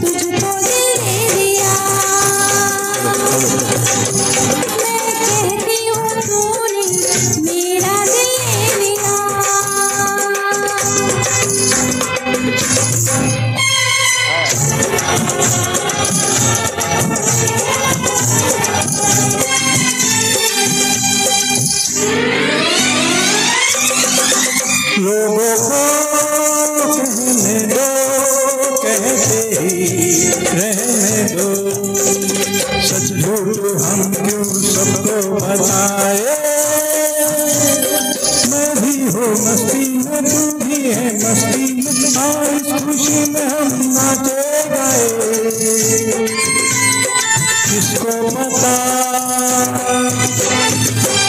तुझे कहते ही रहने दो सच झूठ हम क्यों सबको बताए मैं भी हो मस्ती में तू भी है मस्ती हाँ इस खुशी में हम नाचे गाए किसको पता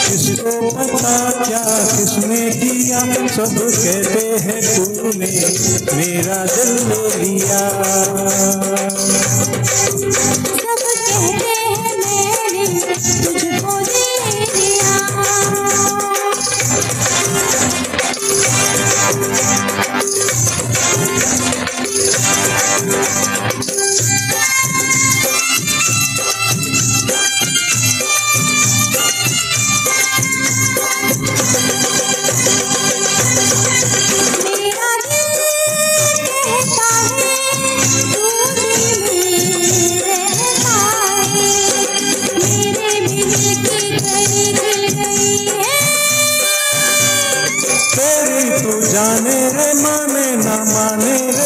किसको पता किया सब कहते हैं तूने मेरा दिल ले लिया। মনে